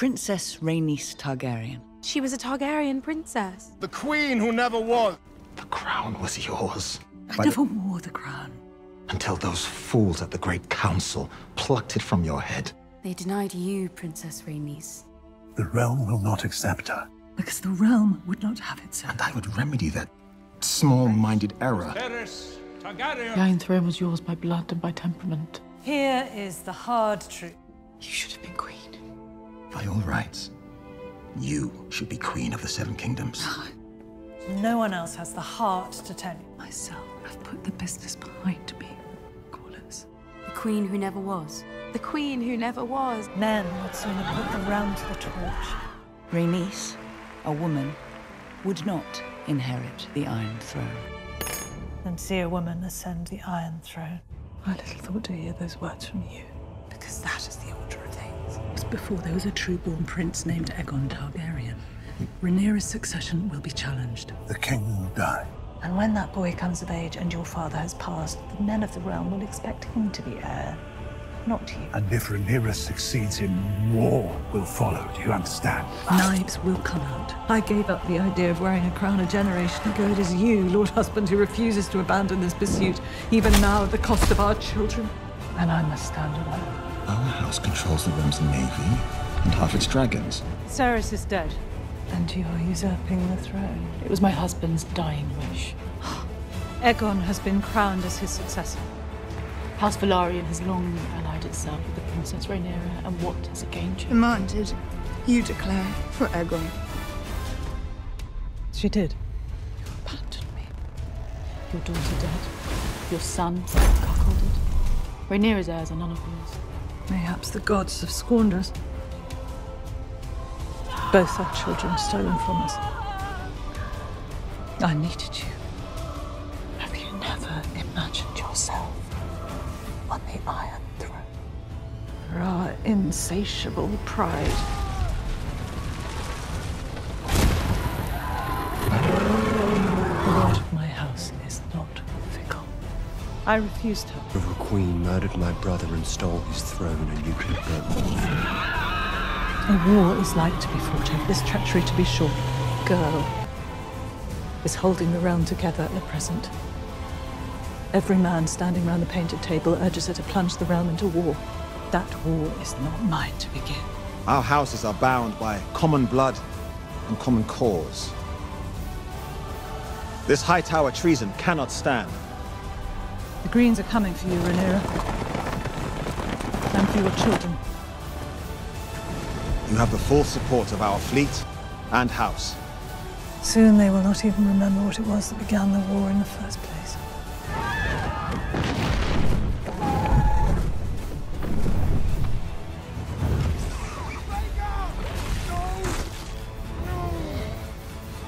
Princess Rhaenys Targaryen. She was a Targaryen princess. The queen who never was. The crown was yours. I never the... wore the crown. Until those fools at the Great Council plucked it from your head. They denied you, Princess Rhaenys. The realm will not accept her. Because the realm would not have it so. And I would remedy that small-minded error. The Iron Throne was yours by blood and by temperament. Here is the hard truth. You should have been queen. By all rights, you should be queen of the Seven Kingdoms. No one else has the heart to tell you. Myself, I've put the business behind me. Corlys. The queen who never was. The queen who never was. Men would sooner put the realm to the torch. Rhaenys, a woman, would not inherit the Iron Throne. Than see a woman ascend the Iron Throne. I little thought to hear those words from you. Because that is the order of things. It was before there was a true-born prince named Aegon Targaryen. Rhaenyra's succession will be challenged. The king will die. And when that boy comes of age and your father has passed, the men of the realm will expect him to be heir, not you. And if Rhaenyra succeeds him, war will follow. Do you understand? Ah. Knives will come out. I gave up the idea of wearing a crown a generation ago. It is you, Lord Husband, who refuses to abandon this pursuit, even now at the cost of our children. And I must stand alone. Our house controls the realm's navy and half its dragons. Viserys is dead. And you are usurping the throne. It was my husband's dying wish. Aegon has been crowned as his successor. House Velaryon has long allied itself with the Princess Rhaenyra, and what has it gained you? Demanded you declare for Aegon. She did. You abandoned me. Your daughter dead. Your son cuckolded. Rhaenyra's heirs are none of yours. Mayhaps the gods have scorned us. Both our children stolen from us. I needed you. Have you never imagined yourself on the Iron Throne? For our insatiable pride. I refused her. The queen murdered my brother and stole his throne, and you condemned me. A war is like to be fought over. This treachery, to be sure, girl, is holding the realm together at the present. Every man standing round the painted table urges her to plunge the realm into war. That war is not mine to begin. Our houses are bound by common blood and common cause. This Hightower treason cannot stand. The Greens are coming for you, Rhaenyra. And for your children. You have the full support of our fleet and house. Soon they will not even remember what it was that began the war in the first place.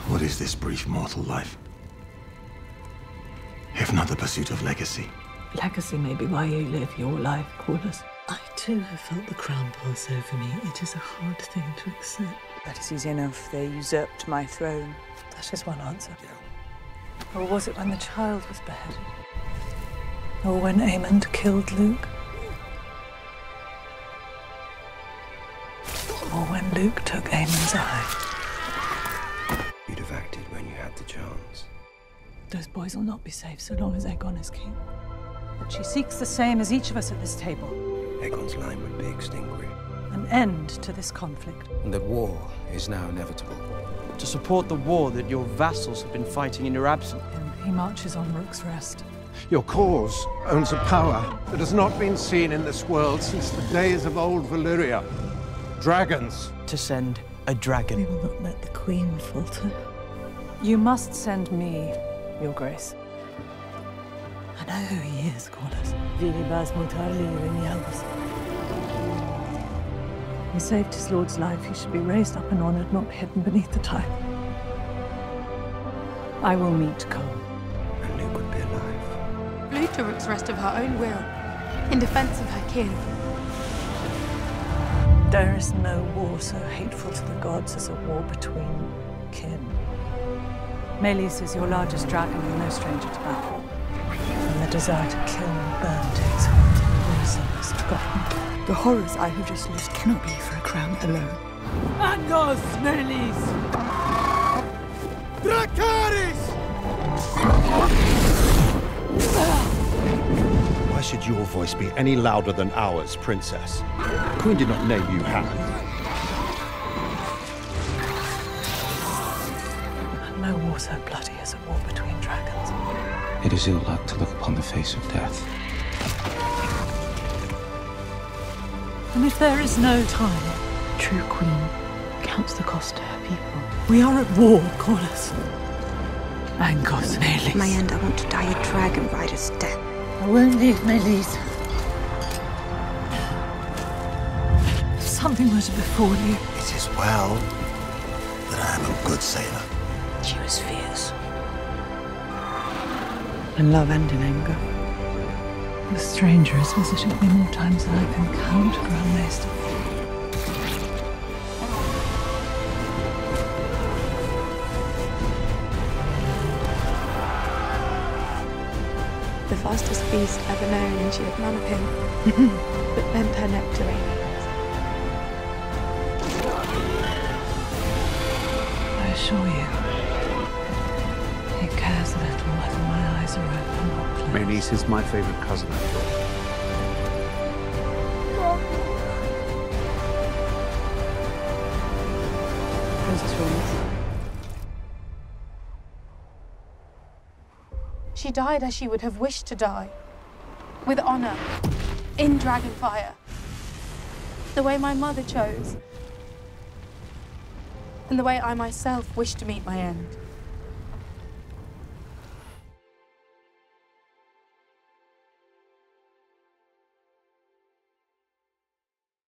What is this brief mortal life? If not the pursuit of legacy. Legacy may be why you live your life, Corlys. I too have felt the crown pass over me. It is a hard thing to accept. That is easy enough. They usurped my throne. That is one answer. Yeah. Or was it when the child was beheaded? Or when Aemond killed Luke? Or when Luke took Aemond's eye? You'd have acted when you had the chance. Those boys will not be safe so long as Aegon is king. But she seeks the same as each of us at this table. Aegon's line would be extinguished. An end to this conflict. And that war is now inevitable. To support the war that your vassals have been fighting in your absence. And he marches on Rook's Rest. Your cause owns a power that has not been seen in this world since the days of old Valyria. Dragons. To send a dragon. We will not let the Queen falter. You must send me, Your Grace. I know who he is, Corlys. He saved his lord's life. He should be raised up and honored, not hidden beneath the title. I will meet Cole. And Luke would be alive. Flew to Rook's Rest of her own will, in defense of her kin. There is no war so hateful to the gods as a war between kin. Meleys is your largest dragon and no stranger to battle. And the desire to kill and burn takes hold. Reason is forgotten. The horrors I have just lived cannot be for a crown alone. Angos, Meleys! Dracarys! Why should your voice be any louder than ours, Princess? The Queen did not name you hand. No war so bloody as a war between dragons. It is ill luck to look upon the face of death. And if there is no time, True queen counts the cost to her people. we are at war, Corlys. Angos, Meleys. My end, I want to die a dragon rider's death. I won't leave Meleys. If something were to befall you, It is well that I am a good sailor. She was fierce. In love and in anger. the stranger has visited me more times than I can count, Grand Maester. The fastest beast ever known, and she had none of him, but bent her neck to Rhaenys. I assure you, My niece is my favorite cousin. Princess. She died as she would have wished to die, with honor, in Dragonfire, the way my mother chose, and the way I myself wish to meet my end.